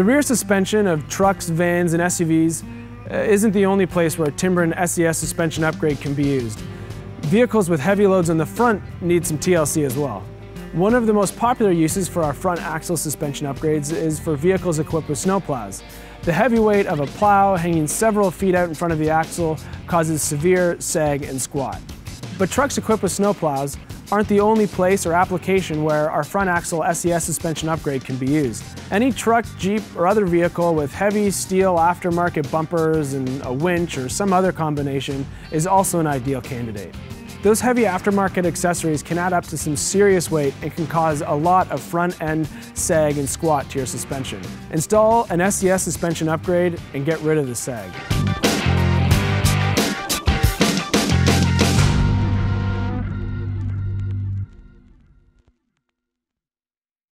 The rear suspension of trucks, vans, and SUVs uh, isn't the only place where a Timbren SES suspension upgrade can be used. Vehicles with heavy loads on the front need some TLC as well. One of the most popular uses for our front axle suspension upgrades is for vehicles equipped with snowplows. The heavy weight of a plow hanging several feet out in front of the axle causes severe sag and squat. But trucks equipped with snowplows aren't the only place or application where our front axle SES suspension upgrade can be used. Any truck, Jeep, or other vehicle with heavy steel aftermarket bumpers and a winch or some other combination is also an ideal candidate. Those heavy aftermarket accessories can add up to some serious weight and can cause a lot of front end sag and squat to your suspension. Install an SES suspension upgrade and get rid of the sag.